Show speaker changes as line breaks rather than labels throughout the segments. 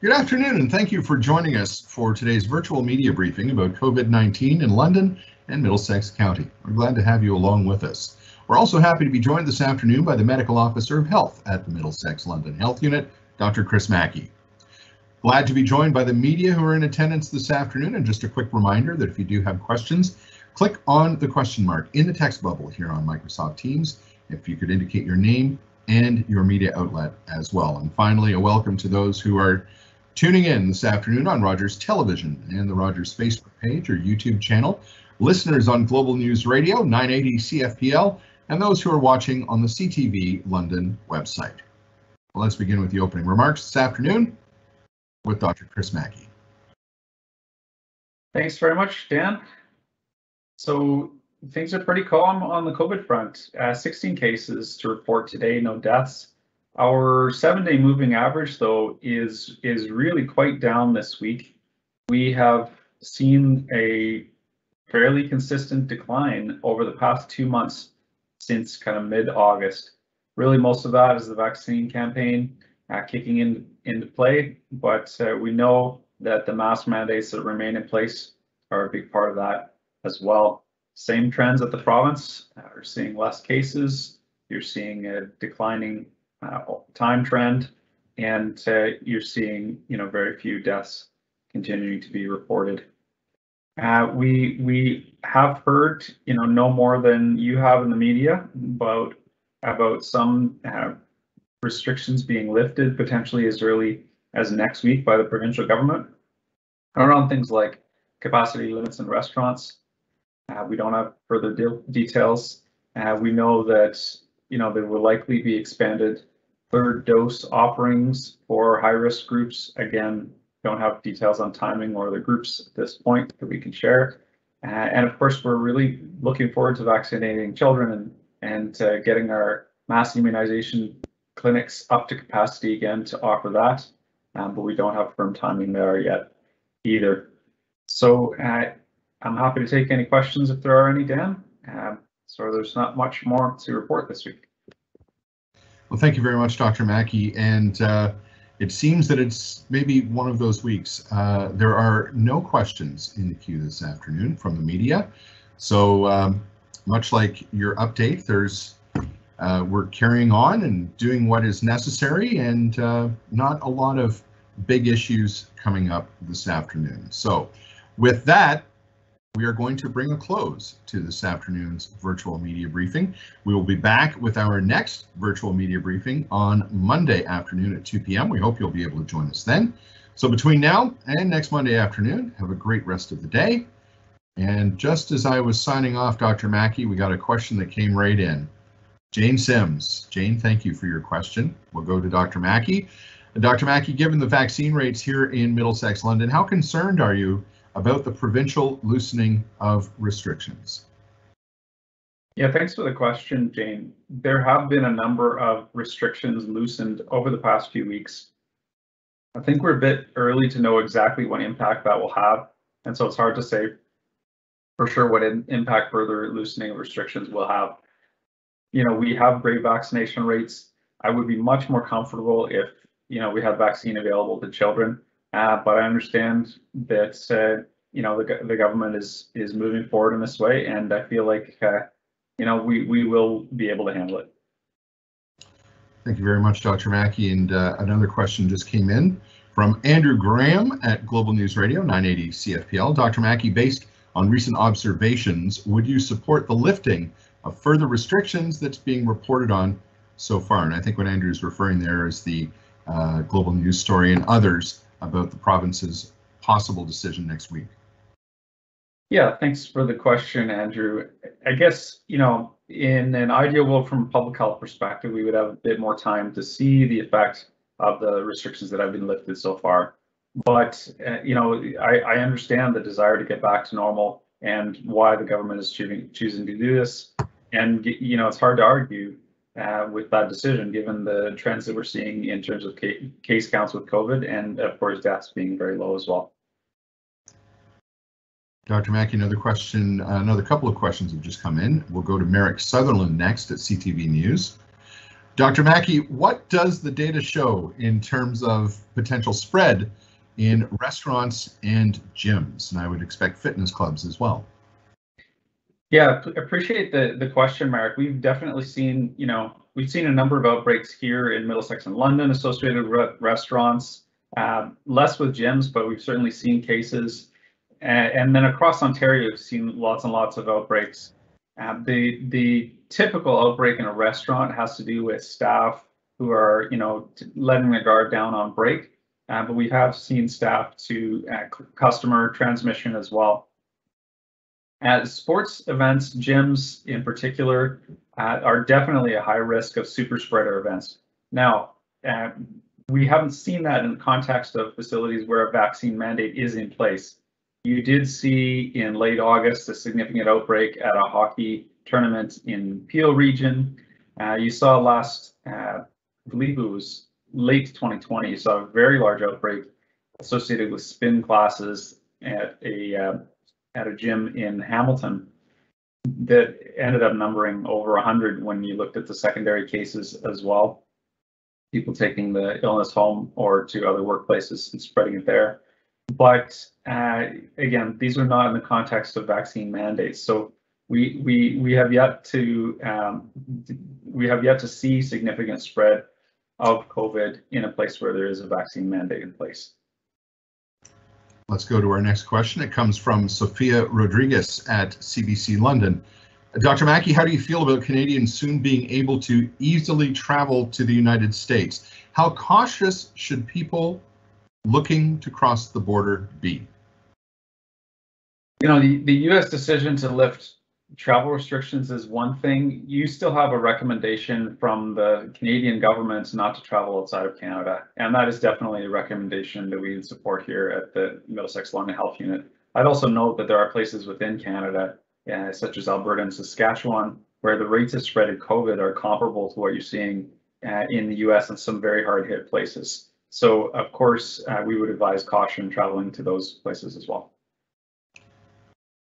Good afternoon, and thank you for joining us for today's virtual media briefing about COVID-19 in London and Middlesex County. We're glad to have you along with us. We're also happy to be joined this afternoon by the Medical Officer of Health at the Middlesex London Health Unit, Dr. Chris Mackey. Glad to be joined by the media who are in attendance this afternoon, and just a quick reminder that if you do have questions, click on the question mark in the text bubble here on Microsoft Teams. If you could indicate your name and your media outlet as well. And finally, a welcome to those who are tuning in this afternoon on Rogers Television and the Rogers Facebook page or YouTube channel, listeners on Global News Radio 980 CFPL, and those who are watching on the CTV London website. Well, let's begin with the opening remarks this afternoon with Dr. Chris Mackey.
Thanks very much, Dan. So things are pretty calm on the COVID front. Uh, 16 cases to report today, no deaths. Our seven-day moving average, though, is is really quite down this week. We have seen a fairly consistent decline over the past two months since kind of mid-August. Really, most of that is the vaccine campaign uh, kicking in into play, but uh, we know that the mask mandates that remain in place are a big part of that as well. Same trends at the province. Uh, we're seeing less cases. You're seeing a declining uh, time trend, and uh, you're seeing you know very few deaths continuing to be reported. Uh, we we have heard you know no more than you have in the media about about some uh, restrictions being lifted potentially as early as next week by the provincial government around things like capacity limits in restaurants. Uh, we don't have further de details. Uh, we know that you know there will likely be expanded third dose offerings for high risk groups. Again, don't have details on timing or the groups at this point that we can share. Uh, and of course, we're really looking forward to vaccinating children and, and uh, getting our mass immunization clinics up to capacity again to offer that. Um, but we don't have firm timing there yet either. So uh, I'm happy to take any questions if there are any, Dan. Um, so there's not much more to report this week.
Well, thank you very much, Dr. Mackey. And uh, it seems that it's maybe one of those weeks. Uh, there are no questions in the queue this afternoon from the media. So um, much like your update, there's uh, we're carrying on and doing what is necessary and uh, not a lot of big issues coming up this afternoon. So with that, we are going to bring a close to this afternoon's virtual media briefing. We will be back with our next virtual media briefing on Monday afternoon at 2 p.m. We hope you'll be able to join us then. So between now and next Monday afternoon, have a great rest of the day. And just as I was signing off, Dr. Mackey, we got a question that came right in. Jane Sims. Jane, thank you for your question. We'll go to Dr. Mackey. Dr. Mackey, given the vaccine rates here in Middlesex, London, how concerned are you about the provincial loosening of restrictions?
Yeah, thanks for the question, Jane. There have been a number of restrictions loosened over the past few weeks. I think we're a bit early to know exactly what impact that will have, and so it's hard to say for sure what an impact further loosening of restrictions will have. You know, we have great vaccination rates. I would be much more comfortable if, you know, we had vaccine available to children. Uh, but I understand that uh, you know the, the government is is moving forward in this way, and I feel like uh, you know we we will be able to handle it.
Thank you very much, Dr. Mackey. And uh, another question just came in from Andrew Graham at Global News Radio 980 CFPL. Dr. Mackey, based on recent observations, would you support the lifting of further restrictions that's being reported on so far? And I think what Andrew is referring there is the uh, Global News story and others about the province's possible decision next week?
Yeah, thanks for the question, Andrew. I guess, you know, in an ideal world from a public health perspective, we would have a bit more time to see the effect of the restrictions that have been lifted so far. But, uh, you know, I, I, understand the desire to get back to normal and why the government is choosing, choosing to do this. And, you know, it's hard to argue uh, with that decision, given the trends that we're seeing in terms of ca case counts with COVID and, of course, deaths being very low as well.
Dr. Mackey, another question, uh, another couple of questions have just come in. We'll go to Marek Sutherland next at CTV News. Dr. Mackey, what does the data show in terms of potential spread in restaurants and gyms? And I would expect fitness clubs as well.
Yeah, appreciate the the question, Mark. We've definitely seen, you know, we've seen a number of outbreaks here in Middlesex and London associated with restaurants, uh, less with gyms, but we've certainly seen cases. And, and, then across Ontario, we've seen lots and lots of outbreaks. Uh, the the typical outbreak in a restaurant has to do with staff who are, you know, letting their guard down on break. Uh, but we have seen staff to uh, customer transmission as well. At sports events, gyms in particular, uh, are definitely a high risk of super spreader events. Now, uh, we haven't seen that in the context of facilities where a vaccine mandate is in place. You did see in late August a significant outbreak at a hockey tournament in Peel region. Uh, you saw last, uh, I believe it was late 2020, you saw a very large outbreak associated with spin classes at a uh, at a gym in Hamilton that ended up numbering over 100 when you looked at the secondary cases as well. People taking the illness home or to other workplaces and spreading it there. But uh, again, these are not in the context of vaccine mandates. So we we we have yet to um, we have yet to see significant spread of COVID in a place where there is a vaccine mandate in place.
Let's go to our next question. It comes from Sophia Rodriguez at CBC London. Dr. Mackey, how do you feel about Canadians soon being able to easily travel to the United States? How cautious should people looking to cross the border be?
You know, the, the U.S. decision to lift travel restrictions is one thing. You still have a recommendation from the Canadian government not to travel outside of Canada. And that is definitely a recommendation that we support here at the Middlesex London Health Unit. I'd also note that there are places within Canada, uh, such as Alberta and Saskatchewan, where the rates of spread of COVID are comparable to what you're seeing uh, in the US and some very hard hit places. So of course, uh, we would advise caution traveling to those places as well.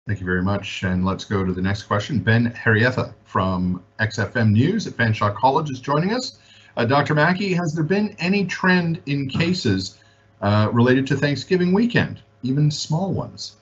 Thank you very much. And let's go to the next question. Ben Harrietha from XFM News at Fanshawe College is joining us. Uh, Dr. Mackey, has there been any trend in cases uh, related to Thanksgiving weekend, even small ones?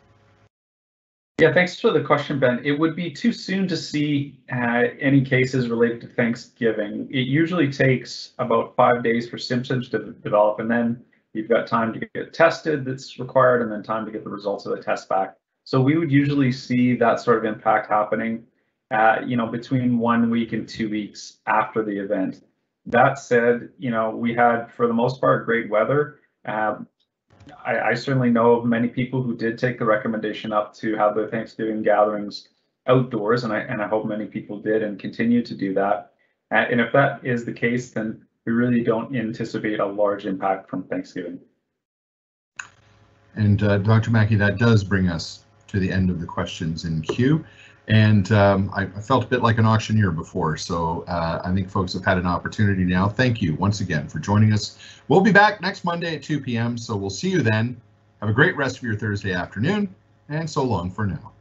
Yeah, thanks for the question, Ben. It would be too soon to see uh, any cases related to Thanksgiving. It usually takes about five days for symptoms to develop, and then you've got time to get tested that's required, and then time to get the results of the test back. So we would usually see that sort of impact happening, uh, you know, between one week and two weeks after the event. That said, you know, we had for the most part great weather. Um, I, I, certainly know of many people who did take the recommendation up to have their Thanksgiving gatherings outdoors, and I and I hope many people did and continue to do that. Uh, and if that is the case, then we really don't anticipate a large impact from Thanksgiving.
And uh, Dr. Mackey, that does bring us to the end of the questions in queue. And um, I, I, felt a bit like an auctioneer before, so uh, I think folks have had an opportunity now. Thank you once again for joining us. We'll be back next Monday at 2 p.m., so we'll see you then. Have a great rest of your Thursday afternoon, and so long for now.